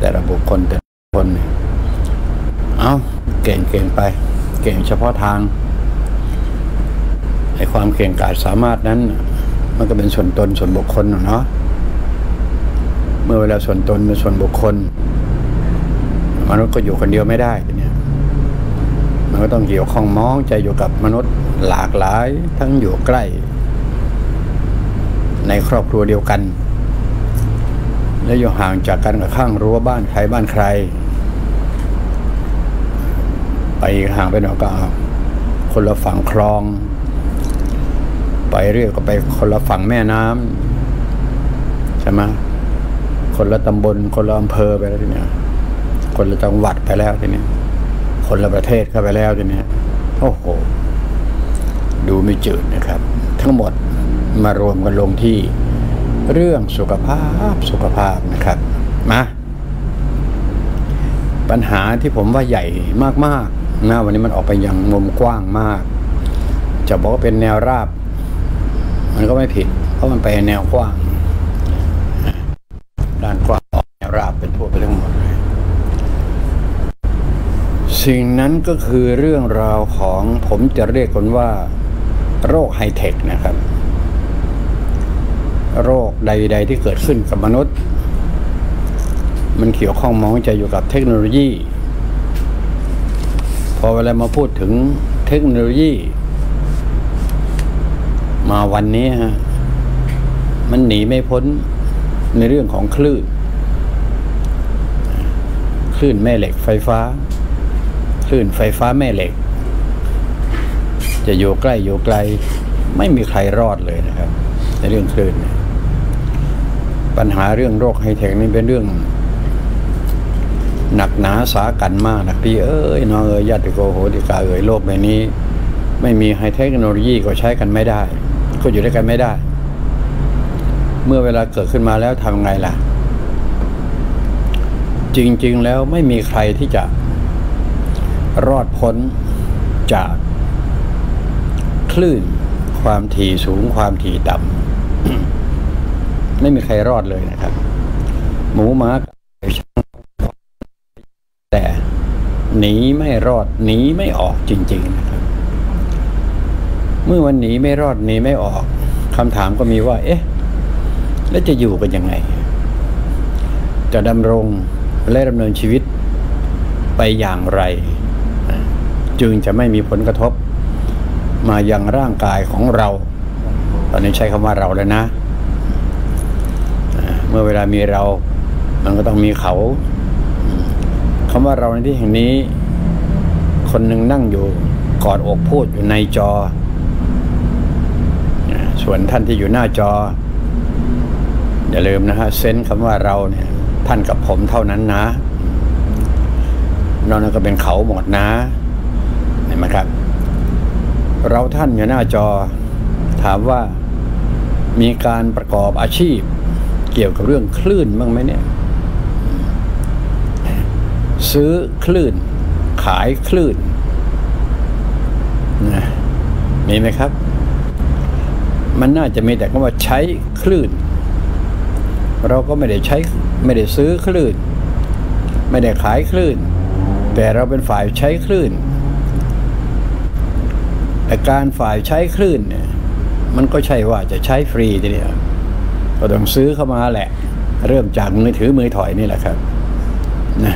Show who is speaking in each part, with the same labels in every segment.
Speaker 1: แต่ละบุคคลแต่ละคนเนี่ยเอาเก่งเก่งไป เก่งเฉพาะทางไอ้ความเก่งกาจสามารถนั้น มันก็เป็นส่วนตนส่วนบุคคลเนาะเมื่อเวลาส่วนตนเป็นส่วนบุคคลมนุษย์ก็อยู่คนเดียวไม่ได้เนี่ยมันก็ต้องเกี่ยวข้องมองใจอยู่กับมนุษย์หลากหลายทั้งอยู่ใกล้ ในครอบครัวเดียวกัน และอยู่ห่างจากกันกับข้างรั้วบ้านใครบ้านใคร ไปห่างไปหน่อยก็คนละฝั่งคลอง ไปเรียกก็ไปคนละฝั่งแม่น้ำใช่ไหมคนละตำบล คนละอำเภอไปแล้วทีนี้คนละจังหวัดไปแล้วทีนี้คนละประเทศเข้าไปแล้วทีนี้โอ้โห ดูไม่จืดนะครับ ทั้งหมดมารวมกันลงที่ เรื่องสุขภาพสุขภาพนะครับมาปัญหาที่ผมว่าใหญ่มากๆนะวันนี้มันออกไปอย่างมุมกว้างมาก จะบอกว่าเป็นแนวราบ มันก็ไม่ผิด เพราะมันไปแนวกว้างด้านกว้างออกแนวราบเป็นทั่วไปทั้งหมดเลยสิ่งนั้นก็คือเรื่องราวของผมจะเรียกกันว่า โรคไฮเทคนะครับ โรคใด ๆ ที่เกิดขึ้นกับมนุษย์ มันเกี่ยวข้องมองใจอยู่กับเทคโนโลยี พอเวลามาพูดถึงเทคโนโลยี มาวันนี้ฮะมันหนีไม่พ้นในเรื่องของคลื่น คลื่นแม่เหล็กไฟฟ้า คลื่นไฟฟ้าแม่เหล็ก จะอยู่ใกล้อยู่ไกล ไม่มีใครรอดเลยนะครับ ในเรื่องคลื่นเนี่ย ปัญหาเรื่องโรคไฮเทคนี่เป็นเรื่อง หนักหนาสากันมากนะพี่เอ้ยน้องเอ้ยญาติโกโหติกาเอ้ยโลกใบนี้ ไม่มีไฮเทคโนโลยีก็ใช้กันไม่ได้ ก็อยู่ด้วยกันไม่ได้ เมื่อเวลาเกิดขึ้นมาแล้วทำไงล่ะ จริง ๆ แล้วไม่มีใครที่จะ รอดพ้นจากคลื่นความถี่สูงความถี่ต่ำ ไม่มีใครรอดเลยนะครับ หมูหมาไก่ช้างแต่หนีไม่รอดหนีไม่ออกจริง ๆนะครับ เมื่อวันหนีไม่รอดหนีไม่ออกคำถามก็มีว่า เอ๊ะ แล้วจะอยู่กันยังไง จะดำรงและดำเนินชีวิตไปอย่างไร จึงจะไม่มีผลกระทบ มายังร่างกายของเรา ตอนนี้ใช้คำว่าเราแล้วนะ มื่อเวลามีเรา มันก็ต้องมีเขาคำว่าเราในที่แห่งนี้ คนหนึ่งนั่งอยู่กอดอกพูดอยู่ในจอ ส่วนท่านที่อยู่หน้าจอ อย่าลืมนะฮะเซนคำว่าเราเนี่ย ท่านกับผมเท่านั้นนะนอกนั้นก็เป็นเขาหมดนะเห็นไหมครับ เราท่านอยู่หน้าจอ ถามว่ามีการประกอบอาชีพ เกี่ยวกับเรื่องคลื่นบ้างไหมเนี่ย ซื้อคลื่น ขายคลื่นนะมีไหมครับ มันน่าจะมีแต่คำว่าใช้คลื่น เราก็ไม่ได้ใช้ไม่ได้ซื้อคลื่น ไม่ได้ขายคลื่น แต่เราเป็นฝ่ายใช้คลื่นแต่การฝ่ายใช้คลื่นเนี่ยมันก็ใช่ว่าจะใช้ฟรีทีเดียว ก็ต้องซื้อเข้ามาแหละ เริ่มจากมือถือมือถอยนี่แหละครับนะ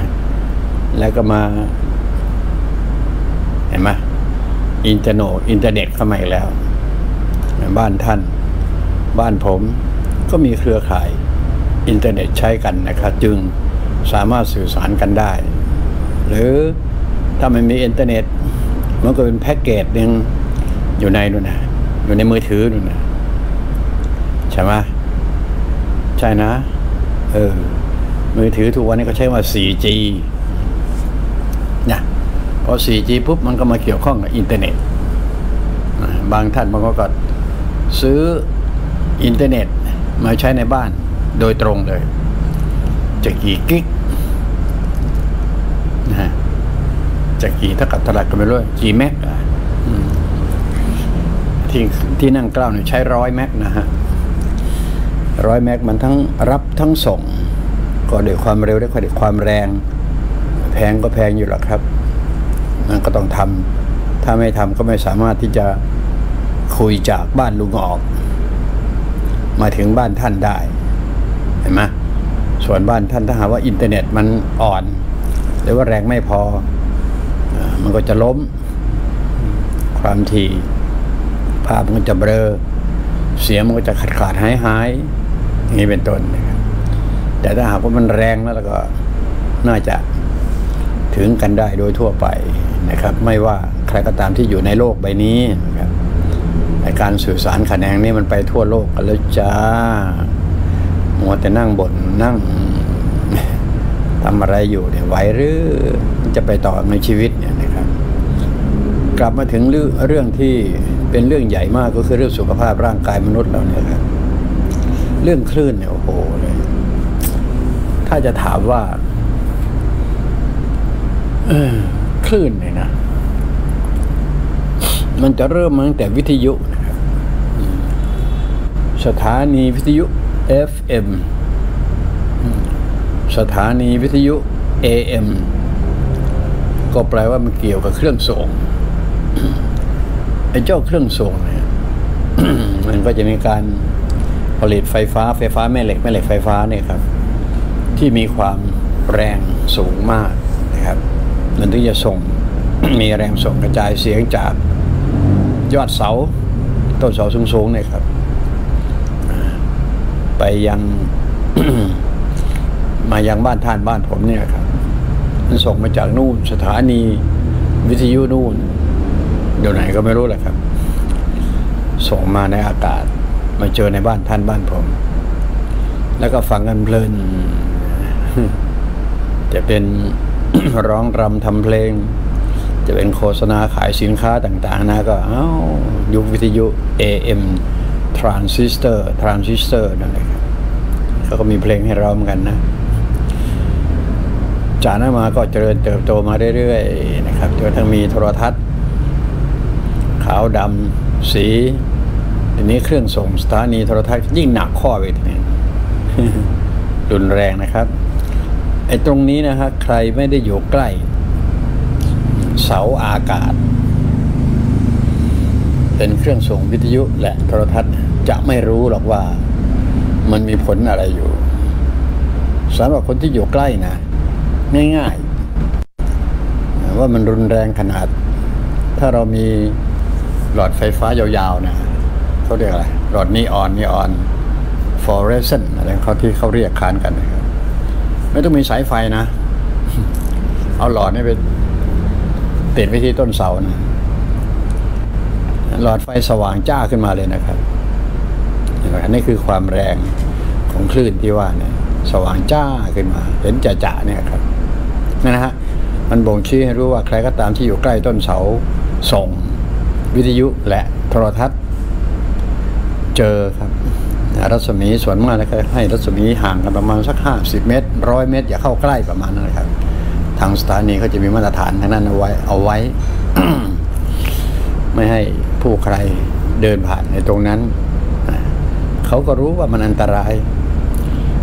Speaker 1: แล้วก็มาเห็นไหมอินเทอร์โนอินเทอร์เน็ตเข้ามาอีกแล้ว บ้านท่าน บ้านผมก็มีเครือข่ายอินเทอร์เน็ตใช้กันนะครับจึงสามารถสื่อสารกันได้ หรือถ้ามันมีอินเทอร์เน็ตมันก็เป็นแพ็กเกจหนึ่งอยู่ในนู่นนะอยู่ในมือถือนู่นนะใช่ไหม ใช่นะ เออ มือถือทุกวันนี้เขาใช้ว่า 4G นะพอ 4G ปุ๊บมันก็มาเกี่ยวข้องกับอินเทอร์เน็ต บางท่านบางก็ซื้ออินเทอร์เน็ตมาใช้ในบ้านโดยตรงเลย จะกี่กิ๊กนะฮะจะกี่เท่ากับเท่าไหร่ก็ไม่รู้กี่เม็กอะที่ที่นั่งกล้าวเนี่ยใช้ร้อยแม็กนะฮะ ร้อยแม็กมันทั้งรับทั้งส่ง ก็ด้วยความเร็วด้วยความแรง แพงก็แพงอยู่หรอกครับนั่นก็ต้องทำถ้าไม่ทำก็ไม่สามารถที่จะคุยจากบ้านลุงออก มาถึงบ้านท่านได้ เห็นไหมส่วนบ้านท่านถ้าหากว่าอินเทอร์เน็ตมันอ่อน หรือว่าแรงไม่พอ มันก็จะล้ม ความถี่ภาพมันก็จะเบลอเสียงมันก็จะขาดขาดหายหาย นี้เป็นต้นนะครับแต่ถ้าหากว่ามันแรงแล้วก็น่าจะถึงกันได้โดยทั่วไปนะครับ ไม่ว่าใครก็ตามที่อยู่ในโลกใบนี้นะครับในการสื่อสารขแนงนี้มันไปทั่วโลกกันแล้วจ้ามัวแต่นั่งบนนั่งทำอะไรอยู่เนี่ยไหวหรือจะไปต่อในชีวิตเนี่ยนะครับ กลับมาถึงเรื่องเรื่องที่เป็นเรื่องใหญ่มากก็คือเรื่องสุขภาพร่างกายมนุษย์เราเนี่ยครับ เรื่องคลื่นเนี่ยโอ้โหเลยถ้าจะถามว่าคลื่นเนี่ยนะมันจะเริ่มมาตั้งแต่วิทยุนะครับสถานีวิทยุ FM สถานีวิทยุ AM ก็แปลว่ามันเกี่ยวกับเครื่องส่งไอ้เจ้าเครื่องส่งเนี่ยมันก็จะมีการ ผลิตไฟฟ้าไฟฟ้าแม่เหล็กแม่เหล็กไฟฟ้าเนี่ยครับที่มีความแรงสูงมากนะครับมันถึงจะส่งมีแรงส่งกระจายเสียงจากยอดเสาต้นเสาสูงๆเนี่ยครับ ไปยังมายังบ้านท่านบ้านผมเนี่ยครับมันส่งมาจากนู่นสถานีวิทยุนู่นเดี๋ยวไหนก็ไม่รู้แหละครับ ส่งมาในอากาศ มาเจอในบ้านท่านบ้านผม แล้วก็ฟังกันเพลิน จะเป็นร้องรำทำเพลง จะเป็นโฆษณาขายสินค้าต่างๆนะก็เอ้ายุควิทยุ AM transistor transistor นั่นแหละครับเขาก็มีเพลงให้ร้องกันนะจากนั้นมาก็เจริญเติบโตมาเรื่อยๆนะครับจนทั้งมีโทรทัศน์ ขาวดำสี ทีนี้เครื่องส่งสถานีโทรทัศน์ยิ่งหนักข้อไปทีนี้รุนแรงนะครับไอ้ตรงนี้นะฮะใครไม่ได้อยู่ใกล้ เสาอากาศ เป็นเครื่องส่งวิทยุและโทรทัศน์จะไม่รู้หรอกว่ามันมีผลอะไรอยู่สำหรับคนที่อยู่ใกล้นะง่ายๆว่ามันรุนแรงขนาด ถ้าเรามีหลอดไฟฟ้ายาวๆนะ เขาเรียกอะไรหลอดนีออนนีออนฟอเรสเซนอะไรเขาที่เขาเรียกคานกัน ไม่ต้องมีสายไฟนะ เอาหลอดนี่ไปติดไว้ที่ต้นเสานะหลอดไฟสว่างจ้าขึ้นมาเลยนะครับอันนี้คือความแรงของคลื่นที่ว่าเนี่ยสว่างจ้าขึ้นมา เห็นจ่าๆเนี่ยครับนั่นนะฮะมันบ่งชี้ให้รู้ว่าใครก็ตามที่อยู่ใกล้ต้นเสาส่ง วิทยุและโทรทัศน์ เจอครับรัศมีส่วนมากแล้วก็ให้รัศมีห่างกันประมาณสักห้าสิบเมตรร้อยเมตร อย่าเข้าใกล้ประมาณนั้นนะครับ ทางสถานีเขาจะมีมาตรฐานทางนั้นเอาไว้เอาไว้ ไม่ให้ผู้ใครเดินผ่านในตรงนั้น เขาก็รู้ว่ามันอันตราย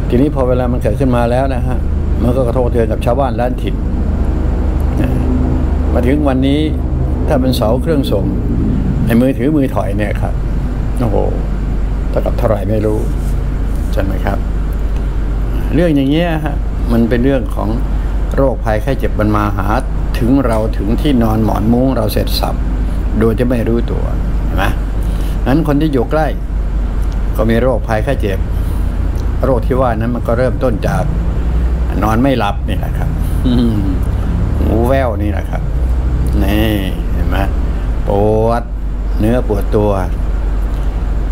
Speaker 1: ทีนี้พอเวลามันเกิดขึ้นมาแล้วนะฮะมันก็กระทบกรเทือนกับชาวบ้านล้านถิ่นมาถึงวันนี้ถ้าเป็นเสาเครื่องส่งไอ้มือถือมือถอยเนี่ยครับโอ้โห เท่ากับเท่าไหร่ไม่รู้ใช่ไหมครับ เรื่องอย่างเงี้ยฮะมันเป็นเรื่องของโรคภัยไข้เจ็บมันมาหาถึงเราถึงที่นอนหมอนมุ้งเราเสร็จสับโดยจะไม่รู้ตัวเห็นไหมนั้นคนที่อยู่ใกล้ ก็มีโรคภัยไข้เจ็บ โรคที่ว่านั้นมันก็เริ่มต้นจากนอนไม่หลับนี่แหละครับหูแว่วนี่แหละครับนี่เห็นไหมปวดเนื้อปวดตัว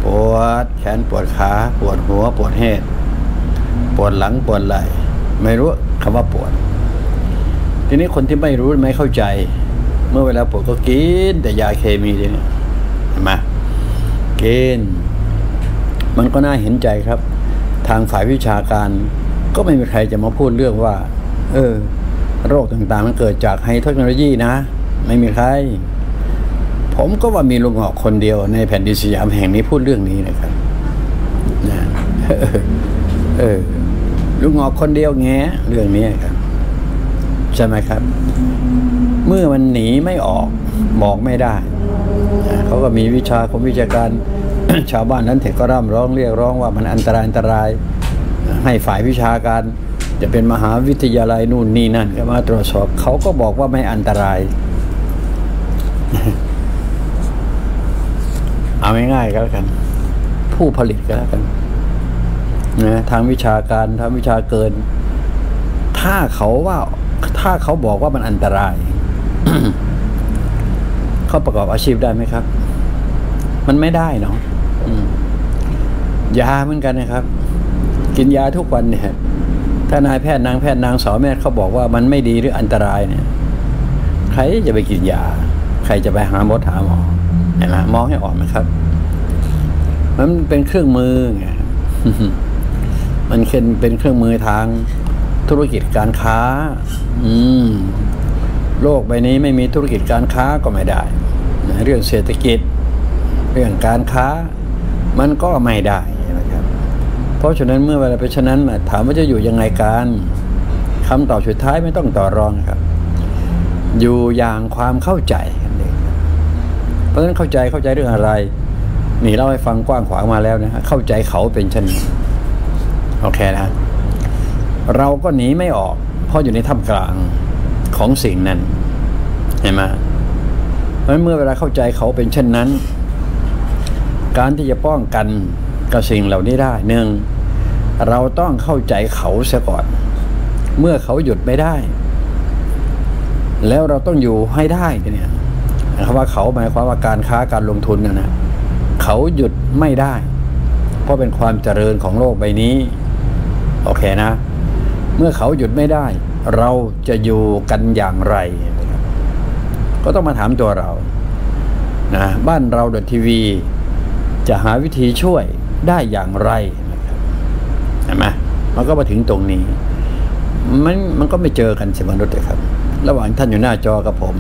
Speaker 1: ปวดแขนปวดขาปวดหัวปวดเหตุ ปวดหลังปวดไหล่ไม่รู้คำว่าปวด ทีนี้คนที่ไม่รู้ไม่เข้าใจ เมื่อเวลาปวดก็กินแต่ยาเคมีทีนี้เห็นไหมกินมันก็น่าเห็นใจครับ ทางฝ่ายวิชาการ ก็ไม่มีใครจะมาพูดเรื่องว่า เออ โรคต่างๆมันเกิดจากไฮเทคโนโลยีนะ ไม่มีใคร ผมก็ว่ามีลุงหอกคนเดียวในแผ่นดินสยามแห่งนี้พูดเรื่องนี้นะครับนะเออลุงงอกคนเดียวแงเรื่องนี้ครับใช่ไหมครับ เมื่อมันหนีไม่ออกบอกไม่ได้เขาก็มีวิชาของวิชาการชาวบ้านนั้นเถก็ร่ำร้องเรียกร้องว่ามันอันตรายอันตรายให้ฝ่ายวิชาการ จะเป็นมหาวิทยาลัยนู่นนี่นั่นก็มาตรวจสอบเขาก็บอกว่าไม่อันตราย เอาง่ายๆก็แล้วกัน ผู้ผลิตก็แล้วกันนะทางวิชาการทางวิชาเกิน ถ้าเขาว่า ถ้าเขาบอกว่ามันอันตรายเขาประกอบอาชีพได้ไหมครับ มันไม่ได้เนาะยาเหมือนกันนะครับ กินยาทุกวันเนี่ย ถ้านายแพทย์นางแพทย์นางสาวแม่เขาบอกว่ามันไม่ดีหรืออันตรายเนี่ย ใครจะไปกินยา ใครจะไปหาหมอหาหมอ เห็นไหมมองให้ออกไหมครับมันเป็นเครื่องมือไงมันเป็นเป็นเครื่องมือทางธุรกิจการค้า อืม โลกใบนี้ไม่มีธุรกิจการค้าก็ไม่ได้ เรื่องเศรษฐกิจ เรื่องการค้า มันก็ไม่ได้นะครับ เพราะฉะนั้นเมื่อเวลาไปฉะนั้นถามว่าจะอยู่ยังไงการคำตอบสุดท้ายไม่ต้องต่อรองครับ อยู่อย่างความเข้าใจ ราะฉะนั้นเข้าใจเข้าใจเรื่องอะไร นี่เล่าให้ฟังกว้างขวางมาแล้วนะฮะเข้าใจเขาเป็นเช่นนี้โอเคนะเราก็หนีไม่ออกเพราะอยู่ในท่ามกลางของสิ่งนั้นเห็นไหมเพราะั้นเมื่อเวลาเข้าใจเขาเป็นเช่นนั้น การที่จะป้องกันกับสิ่งเหล่านี้ได้หนึ่งเราต้องเข้าใจเขาเสียก่อน เมื่อเขาหยุดไม่ได้ แล้วเราต้องอยู่ให้ได้เนี่ย คำว่าเขาหมายความว่าการค้าการลงทุนนะนะเขาหยุดไม่ได้ เพราะเป็นความเจริญของโลกใบนี้โอเคนะ เมื่อเขาหยุดไม่ได้ เราจะอยู่กันอย่างไร ก็ต้องมาถามตัวเรานะบ้านเราดทีวี จะหาวิธีช่วยได้อย่างไรเห็นไหมมันก็มาถึงตรงนี้ มันมันก็ไม่เจอกันสิมนุษย์เลยครับ ระหว่างท่านอยู่หน้าจอกับผม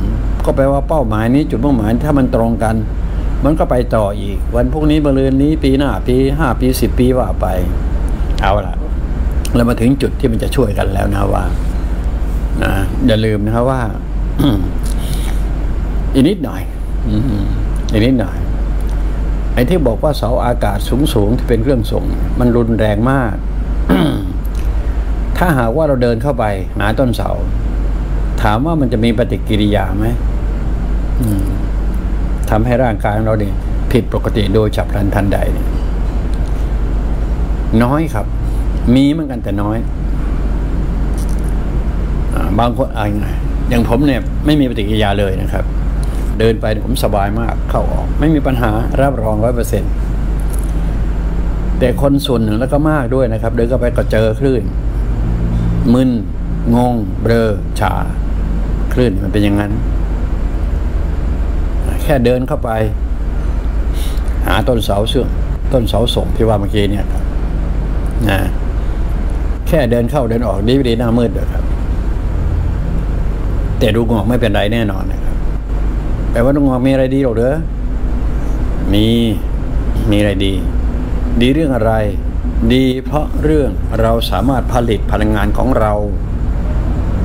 Speaker 1: ก็แปลว่าเป้าหมายนี้จุดมุ่งหมายถ้ามันตรงกัน มันก็ไปต่ออีก วันพวกนี้บริเวณนี้ปีหน้าปีห้าปีสิบปีว่าไป เอาละเรามาถึงจุดที่มันจะช่วยกันแล้วนะว่านะอย่าลืมนะครับว่าอีกนิดหน่อยอีกนิดหน่อยไอ้ที่บอกว่าเสาอากาศสูงสูงที่เป็นเครื่องส่ง มันรุนแรงมาก ถ้าหากว่าเราเดินเข้าไปหาต้นเสา ถามว่ามันจะมีปฏิกิริยาไหมทำให้ร่างกายของเราเนี่ยผิดปกติโดยฉับพลันทันใดเนี่ยน้อยครับ มีเหมือนกันแต่น้อยอบางคนอะไรอย่างผมเนี่ยไม่มีปฏิกิริยาเลยนะครับ เดินไปผมสบายมากเข้าออก ไม่มีปัญหารับรองร้อยเปอร์เซ็นต์แต่คนส่วนหนึ่งแล้วก็มากด้วยนะครับ เดินเข้าไปก็เจอคลื่นมึนงง เบลอชา คลื่นมันเป็นอย่างนั้น แค่เดินเข้าไป หาต้นเสาเสื่อมต้นเสาส่งที่ว่าเมื่อกี้เนี่ยครับนะแค่เดินเข้าเดินออกดีดีหน้ามืดเลยครับ แต่ดูงอกไม่เป็นไรแน่นอนนะครับแปลว่าดูงอกมีอะไรดีหรอเด้อมีมีอะไรดี ดีเรื่องอะไร ดีเพราะเรื่องเราสามารถผลิตพลังงานของเรา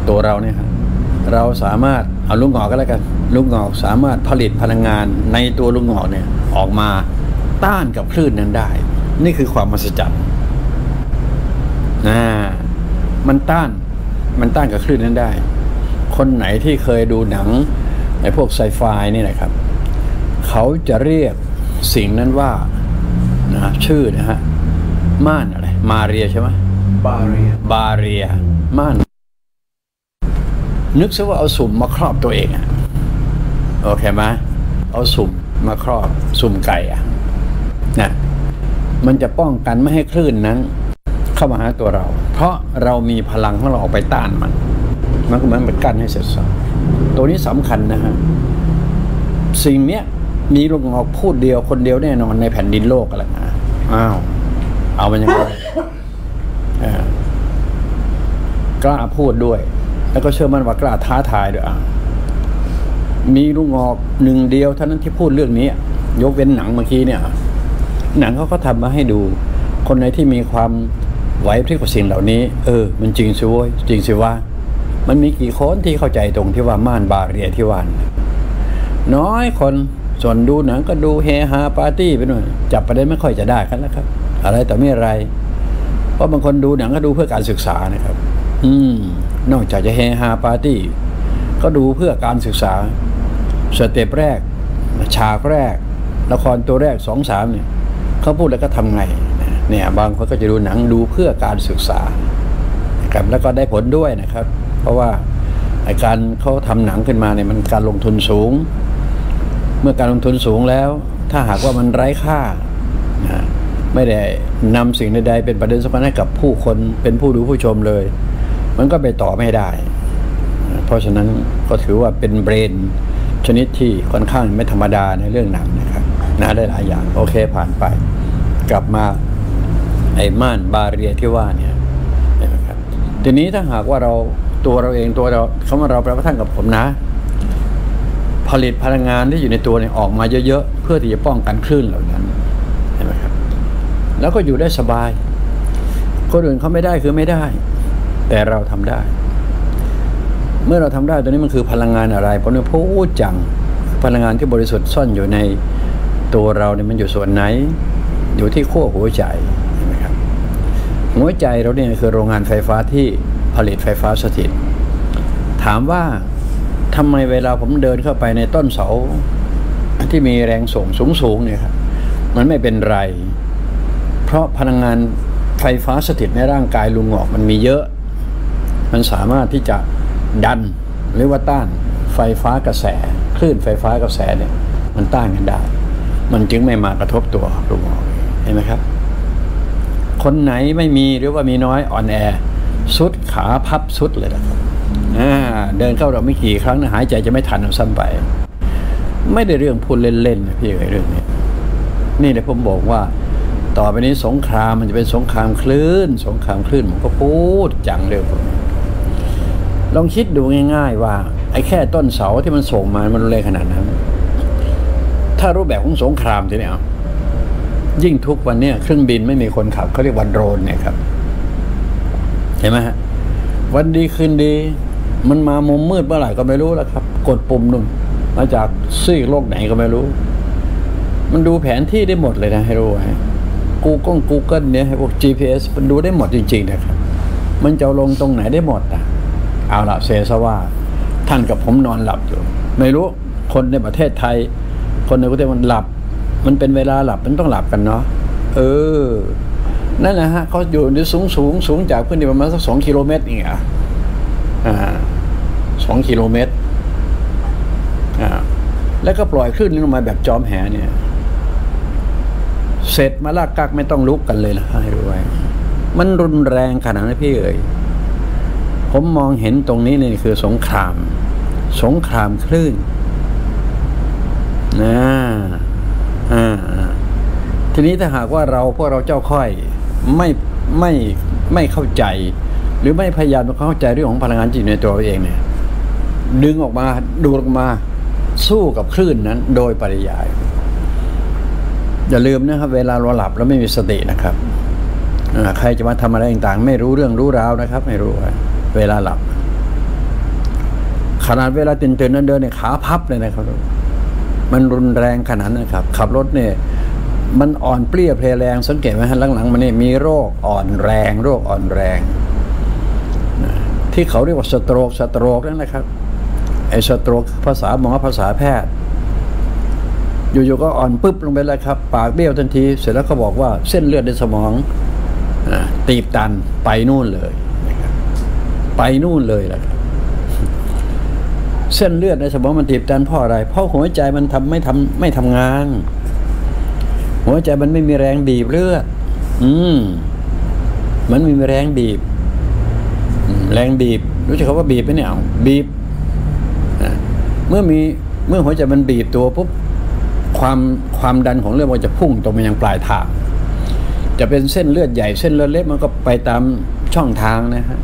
Speaker 1: ตัวเราเนี่ยครับ เราสามารถเอาลูกงอกก็แล้วกันลูกงอกสามารถผลิตพลังงานในตัวลูกงอกเนี่ยออกมาต้านกับคลื่นนั้นได้ นี่คือความมหัศจรรย์นะมันต้านมันต้านกับคลื่นนั้นได้ คนไหนที่เคยดูหนังในพวกไซไฟนี่นะครับ เขาจะเรียกสิ่งนั้นว่านะชื่อนะฮะม่านอะไรมาเรียใช่ไหม
Speaker 2: บาเรีย
Speaker 1: บาเรียม่าน นึกซะว่าเอาสุ่มมาครอบตัวเองอะโอเคไหมเอาสุ่มมาครอบสุ่มไก่อะนะมันจะป้องกันไม่ให้คลื่นนั้น เข้ามาหาตัวเรา เพราะเรามีพลังของเราออกไปต้านมัน มันก็เหมือนเป็นกั้นให้เสร็จสับตัวนี้สำคัญนะฮะสิ่งเนี้ยมีลูกงอกพูดเดียวคนเดียวแน่นอนในแผ่นดินโลกอะไรนะอ้าวเอามันยังไงกล้าพูดด้วย แล้วก็เชื่อมั่นว่ากล้าท้าทายด้วยอะมีลูกงอกหนึ่งเดียวเท่านั้นที่พูดเรื่องนี้ ยกเว้นหนังเมื่อกี้เนี่ย หนังเขาก็ทำมาให้ดู คนไหนที่มีความไหวพริบกับสิ่งเหล่านี้ เออ มันจริงสิเว้ยจริงสิว่า มันมีกี่คนที่เข้าใจตรงที่ว่าม่าน barrier ที่ว่าน้อยคนส่วนดูหนังก็ดูเฮฮาปาร์ตี้ไปหน่อยจับประเด็นไม่ค่อยจะได้กันแล้วครับ อะไรแต่ไม่อะไร เพราะบางคนดูหนังก็ดูเพื่อการศึกษานะครับ อืม นอกจากจะเฮฮาปาร์ตี้ ก็ดูเพื่อการศึกษา step แรก ฉากแรก ละครตัวแรกสองสามเนี่ยเขาพูดแล้วก็ทำไงเนี่ยบางคนก็จะดูหนังดูเพื่อการศึกษาครับแล้วก็ได้ผลด้วยนะครับ เพราะว่าการเขาทำหนังขึ้นมาเนี่ยมันการลงทุนสูง เมื่อการลงทุนสูงแล้ว ถ้าหากว่ามันไร้ค่านะไม่ได้นำสิ่งใดๆเป็นประเด็นสำคัญให้กับผู้คนเป็นผู้ดูผู้ชมเลย มันก็ไปต่อไม่ได้ เพราะฉะนั้นก็ถือว่าเป็นเบรนชนิดที่ค่อนข้างไม่ธรรมดาในเรื่องหนังนะครับนะได้หลายอย่าง โอเคผ่านไป กลับมาไอ้ม่านบาเรียที่ว่าเนี่ยนะครับทีนี้ถ้าหากว่าเราตัวเราเองตัวเราเขามาเราแปลว่าท่านกับผมนะ ผลิตพลังงานที่อยู่ในตัวเนี่ยออกมาเยอะๆ เพื่อที่จะป้องกันคลื่นเหล่านั้นเห็นไหมครับ แล้วก็อยู่ได้สบาย คนอื่นเขาไม่ได้คือไม่ได้ แต่เราทำได้ เมื่อเราทำได้ตัวนี้มันคือพลังงานอะไรเพราะเนี่ยพูดจังพลังงานที่บริสุทธิ์ซ่อนอยู่ในตัวเราเนี่ยมันอยู่ส่วนไหน อยู่ที่ขั้วหัวใจห็นไหมครับหัวใจเราเนี่ยคือโรงงานไฟฟ้าที่ผลิตไฟฟ้าสถิต ถามว่าทำไมเวลาผมเดินเข้าไปในต้นเสาที่มีแรงส่งสูงๆเนี่ยครับมันไม่เป็นไร เพราะพลังงานไฟฟ้าสถิตในร่างกายลุงหงอกมันมีเยอะ มันสามารถที่จะดันหรือว่าต้านไฟฟ้ากระแส คลื่นไฟฟ้ากระแสเนี่ย มันต้านกันได้ มันจึงไม่มากระทบตัวลุงหงอเห็นไหมครับ คนไหนไม่มีหรือว่ามีน้อยอ่อนแอสุดขาพับสุดเลยนะครับเดินเข้าเราไม่กี่ครั้งนะหายใจจะไม่ทันเอาซ้ำไป ไม่ได้เรื่องพูดเล่นๆนะพี่เอ๋ยเรื่องนี้นี่เดี๋ยวผมบอกว่า ต่อไปนี้สงครามมันจะเป็นสงครามคลื่น สงครามคลื่นผมก็พูดจังเรื่อง ลองคิดดูง่าย ๆ ว่า ไอ้แค่ต้นเสาที่มันส่งมามันรุนแรงขนาดนั้น ถ้ารูปแบบของสงครามทีนี้เอายิ่งทุกวันนี้เครื่องบินไม่มีคนขับเขาเรียกวันโดรนเนี่ยครับ เห็นไหมฮะวันดีคืนดี มันมามุมมืดเมื่อไหร่ก็ไม่รู้แล้วครับ กดปุ่มนุ่นมาจากซีกโลกไหนก็ไม่รู้ มันดูแผนที่ได้หมดเลยนะให้รู้ไว้กูก้องกูเกิลเนี่ยพวก GPS มันดูได้หมดจริงๆนะครับ มันจะลงตรงไหนได้หมดอะ เอาละเซซะว่า ท่านกับผมนอนหลับอยู่ ไม่รู้คนในประเทศไทย คนในประเทศมันหลับ มันเป็นเวลาหลับมันต้องหลับกันเนาะเออ นั่นแหละฮะเขาอยู่ในสูงสูงสูงจากพื้นดินประมาณสักสองกิโลเมตรนี่อะอ่าสองกิโลเมตรอ่าแล้วก็ปล่อยคลื่นลงมาแบบจอมแหเนี่ย เสร็จมาลากกักไม่ต้องลุกกันเลยนะให้รู้ไว้ มันรุนแรงขนาดนั้นพี่เอ๋ย ผมมองเห็นตรงนี้นี่คือสงคราม สงครามคลื่นนะอ่าทีนี้ถ้าหากว่าเราพวกเราเจ้าค่อยไม่ไม่ไม่เข้าใจ หรือไม่พยายามเข้าใจเรื่องของพลังงานจิตในตัวเราเองเนี่ย ดึงออกมาดูออกมาสู้กับคลื่นนั้น โดยปริยาย อย่าลืมนะครับ เวลาเราหลับแล้วไม่มีสตินะครับใครจะมาทำอะไรต่างๆ ไม่รู้เรื่องรู้ราวนะครับ ไม่รู้ เวลาหลับ ขนาดเวลาตื่นตื่นนั้นเดินเนี่ยขาพับเลยนะครับ มันรุนแรงขนาดนั้นครับ ขับรถเนี่ยมันอ่อนเปรี้ยเพลแรงสังเกตไหมฮะหลังๆมันนี่มีโรคอ่อนแรง โรคอ่อนแรง ที่เขาเรียกว่าสโตรกสโตรกนั่นนะครับไอ้สโตรกภาษาหมอภาษาแพทย์ อยู่ๆก็อ่อนปึ๊บลงไปเลยครับ ปากเบี้ยวทันที เสร็จแล้วก็บอกว่าเส้นเลือดในสมองตีบตันไปนู่นเลย ไปนู่นเลยแหละเส้นเลือดในสมองมันตีบตันเพราะอะไร เพราะหัวใจมันทำไม่ทำไม่ทำงาน หัวใจมันไม่มีแรงบีบเลือด อืม มันไม่มีแรงบีบ แรงบีบ รู้จักคำว่าบีบไหมเนี่ยบีบ เมื่อมีเมื่อหัวใจมันบีบตัวปุ๊บความความดันของเลือดมันจะพุ่งตรงไปยังปลายทาง จะเป็นเส้นเลือดใหญ่เส้นเลือดเล็กมันก็ไปตามช่องทางนะฮะ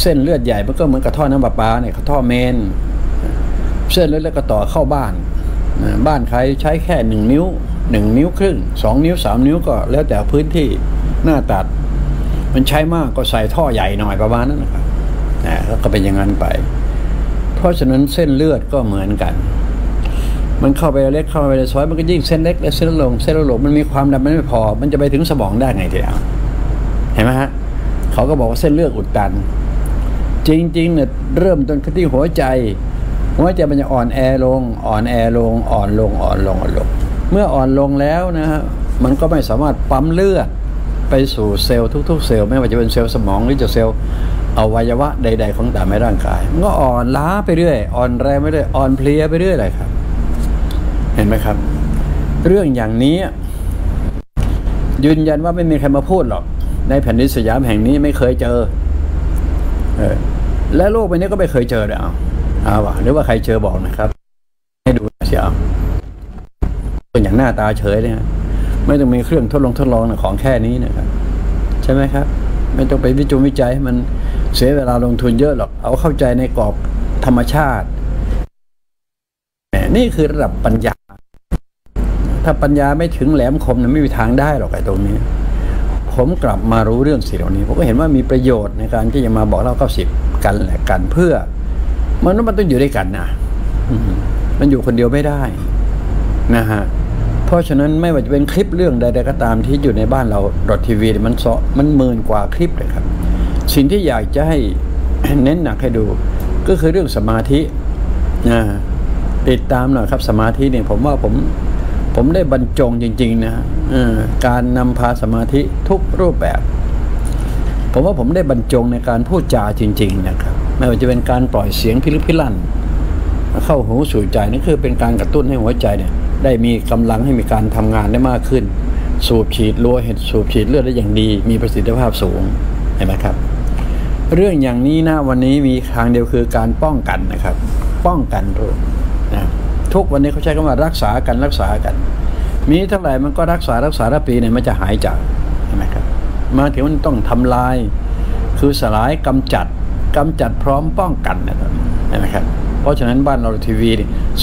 Speaker 1: เส้นเลือดใหญ่มันก็เหมือนกับท่อน้ำประปาเนี่ยท่อเมน เส้นเลือดเล็กก็ต่อเข้าบ้าน บ้านใครใช้แค่หนึ่งนิ้วหนึ่งนิ้วครึ่งสองนิ้วสามนิ้วก็แล้วแต่พื้นที่หน้าตัด มันใช้มากก็ใส่ท่อใหญ่หน่อยประมาณนั้นนะครับนะแล้วก็เป็นอย่างนั้นไป เพราะฉะนั้นเส้นเลือดก็เหมือนกัน มันเข้าไปเล็กเข้าไปในซอยมันก็ยิ่งเส้นเล็กและเส้นลงเส้นลงมันมีความดันมันไม่พอ มันจะไปถึงสมองได้ไงทีเดียวเห็นไหมฮะเขาก็บอกว่าเส้นเลือดอุดตัน จริงๆเนี่ยเริ่มต้นที่หัวใจ หัวใจมันจะอ่อนแอลง อ่อนแอลง อ่อนลง อ่อนลงอ่อนลง เมื่ออ่อนลงแล้วนะฮะมันก็ไม่สามารถปั๊มเลือดไปสู่เซลล์ทุก ๆ เซลล์ไม่ว่าจะเป็นเซลล์สมองหรือจะเซลล์อวัยวะใด ๆ ของแต่ในร่างกายมันก็อ่อนล้าไปเรื่อย อ่อนแรงไปเรื่อยอ่อนเพลียไปเรื่อยเลยครับ เห็นไหมครับ เรื่องอย่างนี้ ยืนยันว่าไม่มีใครมาพูดหรอก ในแผ่นดินสยามแห่งนี้ไม่เคยเจอ และโลกใบนี้ก็ไม่เคยเจอเลยเอาเอาวะหรือว่าใครเจอบอกนะครับ ให้ดูเสียเป็นอย่างหน้าตาเฉยเนี่ยไม่ต้องมีเครื่องทดลองทดลองของแค่นี้นะครับ ใช่ไหมครับ ไม่ต้องไปวิจุวิจัยมันเสียเวลาลงทุนเยอะหรอก เอาเข้าใจในกรอบธรรมชาติ นี่คือระดับปัญญา ถ้าปัญญาไม่ถึงแหลมคมนะไม่มีทางได้หรอกไอ้ตรงนี้ ผมกลับมารู้เรื่องสิ่งเหล่านี้ผมก็เห็นว่ามีประโยชน์ในการที่จะมาบอกเล่าเก้าสิบกันแหละกันเพื่อมนุษย์มันต้องอยู่ด้วยกันนะมันอยู่คนเดียวไม่ได้นะฮะเพราะฉะนั้นไม่ว่าจะเป็นคลิปเรื่องใดๆก็ตามที่อยู่ในบ้านเราดอททีวีมันเสาะมันหมื่นกว่าคลิปเลยครับ สิ่งที่อยากจะให้เน้นหนักให้ดู ก็คือเรื่องสมาธินะติดตามหน่อยครับสมาธิเนี่ยผมว่าผม ผมได้บรรจงจริง ๆ นะการนำพาสมาธิทุกรูปแบบ ผมว่าผมได้บรรจงในการพูดจาจริง ๆ นะครับ ไม่ว่าจะเป็นการปล่อยเสียงพิลึกพิลั่น เข้าหูสู่ใจนี่คือเป็นการกระตุ้นให้หัวใจเนี่ยได้มีกำลังให้มีการทำงานได้มากขึ้น สูบฉีดรัวเห็ดสูบฉีดเลือดได้อย่างดี มีประสิทธิภาพสูงเห็นไหมครับ เรื่องอย่างนี้นะวันนี้มีทางเดียวคือการป้องกันนะครับ ป้องกันโรค ทุกวันนี้เขาใช้คำว่ารักษากันรักษากัน มีเท่าไหร่มันก็รักษารักษาละปีเนี่ยมันจะหายจากใช่ไหมครับมาถึงมันต้องทำลาย คือสลายกำจัดกำจัดพร้อมป้องกันนะครับใช่ไหมครับ เพราะฉะนั้นบ้านเราทีวี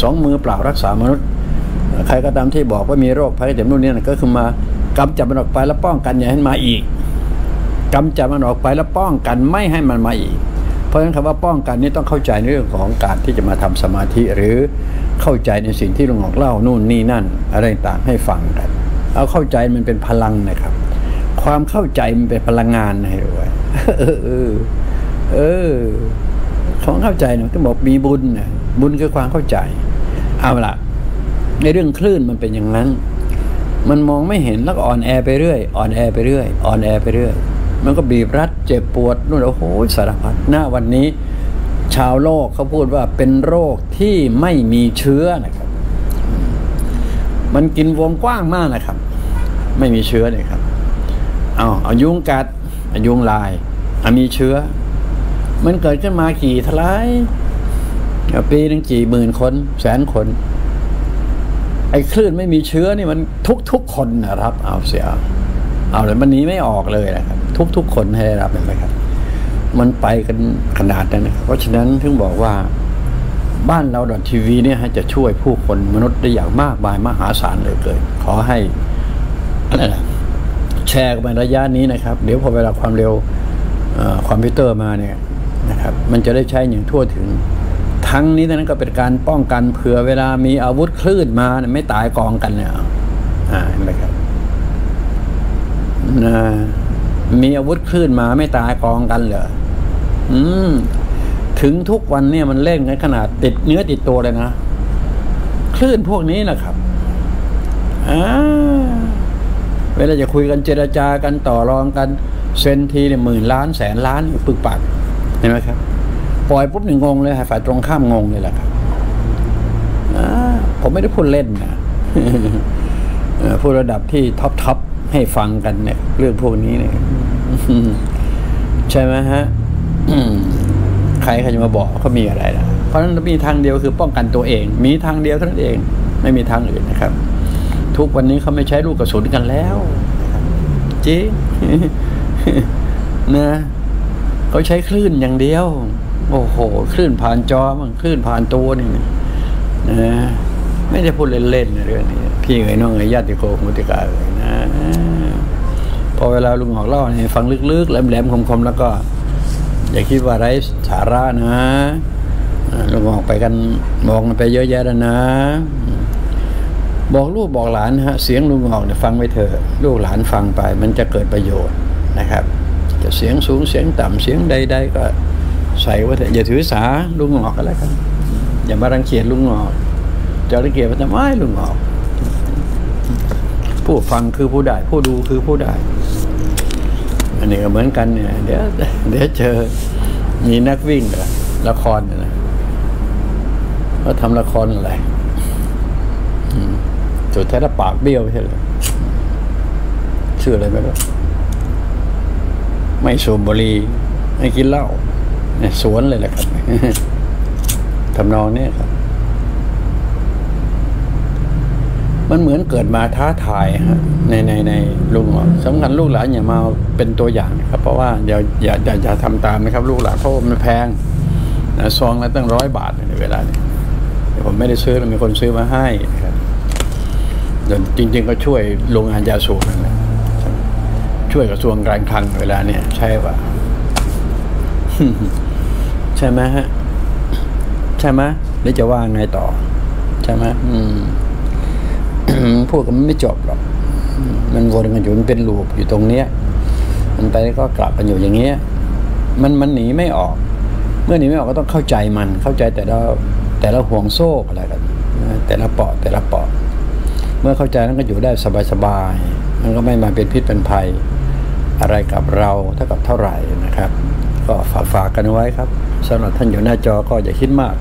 Speaker 1: สองมือเปล่ารักษามนุษย์ ใครก็ตามที่บอกว่ามีโรคภัยเจ็บนู่นนี่ก็คือมากำจัดมันออกไปแล้วป้องกันอย่าให้มันมาอีกกำจัดมันออกไปแล้วป้องกันไม่ให้มันมาอีก เพราะฉะนั้นคำว่าป้องกันนี้ต้องเข้าใจในเรื่องของการที่จะมาทำสมาธิหรือ เข้าใจในสิ่งที่หลวงพ่อเล่านู่นนี่นั่น อะไรต่างให้ฟังกัน เอาเข้าใจมันเป็นพลังนะครับ ความเข้าใจมันเป็นพลังงานให้ด้วยเออเออเออของเข้าใจเนาะต้องบอกมีบุญนะบุญคือความเข้าใจ เอาละในเรื่องคลื่นมันเป็นอย่างนั้น มันมองไม่เห็นแล้วก็อ่อนแอไปเรื่อยอ่อนแอไปเรื่อยอ่อนแอไปเรื่อยมันก็บีบรัดเจ็บปวดนู่นโอ้โหสารพัดหน้าวันนี้ ชาวโลกเขาพูดว่าเป็นโรคที่ไม่มีเชื้อนะครับ มันกินวงกว้างมากนะครับ ไม่มีเชื้อเลยครับ เอาเอายุงกัดอายุงลายอามีเชื้อ มันเกิดขึ้นมากี่ทลายปีหนึ่งกี่หมื่นคน แสนคน ไอ้คลื่นไม่มีเชื้อนี่มันทุกทุกคนนะครับ เอาเสียเอาเลยมันหนีไม่ออกเลยนะครับ ทุกทุกคนให้ได้รับเห็นไหมครับ มันไปกันขนาดนั้นนะครับเพราะฉะนั้นถึงบอกว่าบ้านเราดอททีวีเนี่ยจะช่วยผู้คนมนุษย์ได้อย่างมากมายมหาศาลเลยเกินขอให้อะไรนะแชร์กันไประยะนี้นะครับ เดี๋ยวพอเวลาความเร็วคอมพิวเตอร์มาเนี่ยนะครับ มันจะได้ใช้อย่างทั่วถึง ทั้งนี้นั้นก็เป็นการป้องกันเผื่อเวลามีอาวุธคลื่นมาไม่ตายกองกันเนี่ยอ่าเห็นไหมครับนะ มีอาวุธคลื่นมาไม่ตายกองกันเหรออืม ถึงทุกวันเนี่ยมันเล่นกันขนาดติดเนื้อติดตัวเลยนะคลื่นพวกนี้นะครับอ่าเวลาจะคุยกันเจรจากันต่อรองกันเซ็นทีเนี่ยหมื่นล้านแสนล้านปึกปักเห็นไหมครับ ปล่อยปุ๊บหนึ่งงงเลยฝ่ายตรงข้ามงงเลยแหละครับผมไม่ได้พูดเล่นนะพูดระดับที่ top top ให้ฟังกันเนี่ย เรื่องพวกนี้เนี่ยใช่ไหมฮะใครใครจะมาบอกเขามีอะไรนะเพราะฉะนั้นมีทางเดียวคือป้องกันตัวเอง มีทางเดียวเท่านั้นเอง ไม่มีทางอื่นนะครับ ทุกวันนี้เขาไม่ใช้ลูกกระสุนกันแล้วจริงนะเขาใช้คลื่นอย่างเดียว โอ้โห คลื่นผ่านจอมันคลื่นผ่านตัวนี่นะไม่ได้พูดเล่นๆเรื่องนี้ พี่เอ๋ยน้องเอ๋ยญาติโกมุติกาเอ๋ย พอเวลาลุงหอกเล่าให้ฟังลึกๆแหลมๆคมๆแล้วก็ อย่าคิดว่าไร้สาระนะลุงหอกไปกันมองกันไปเยอะแยะแล้วนะ บอกลูกบอกหลานนะฮะ เสียงลุงหอกเนี่ยฟังไว้เถอะลูกหลานฟังไป มันจะเกิดประโยชน์นะครับ จะเสียงสูงเสียงต่ำเสียงใด ๆ ก็ใส่ไว้เถอะอย่าถือสาลุงหอกก็แล้วกันอย่ามารังเกียจลุงหอกจะรังเกียจมันทำไมลุงหอก ผู้ฟังคือผู้ได้ ผู้ดูคือผู้ได้ อันนี้ก็เหมือนกันเนี่ยเดี๋ยวเดี๋ยวเจอมีนักวิ่งเหรอละครเนี่ยนะเขาทำละครอะไรสุดท้ายแล้ปากเบี้ยวใช่เหรอชื่ออะไรไม่รู้ไม่สูบบุหรี่ไม่กินเหล้าสวนเลยแหละครับทำนองเนี้ยครับ มันเหมือนเกิดมาท้าทายฮะในในในลุงสำคัญลูกหลานอย่ามาเป็นตัวอย่างครับ เพราะว่าอย่าอย่าอย่าทำตามนะครับ ลูกหลานเพราะมันแพงนะซองละตั้งร้อยบาทในเวลานี้ผมไม่ได้ซื้อมีคนซื้อมาให้นะครับเดี๋ยวจริง ๆ ก็ช่วยโรงงานยาสูบนั่นแหละช่วยกระทรวงการคลังเวลาเนี่ย ใช่ป่ะใช่ไหมฮะ ใช่ไหมหรือจะว่าไงต่อ ใช่ไหมอืม พูดกันไม่จบหรอกมันวนกันอยู่มันเป็นลูปอยู่ตรงเนี้ย มันไปก็กลับกันอยู่อย่างเงี้ย มันมันหนีไม่ออก เมื่อหนีไม่ออกก็ต้องเข้าใจมันเข้าใจแต่ละแต่ละห่วงโซ่อะไรกันนะแต่ละเปาะแต่ละเปาะเมื่อเข้าใจนั้นก็อยู่ได้สบายๆมันก็ไม่มาเป็นพิษเป็นภัย อะไรกับเราเท่ากับเท่าไหร่นะครับ ก็ฝากฝากกันไว้ครับสำหรับท่านอยู่หน้าจอก็อย่าคิดมาก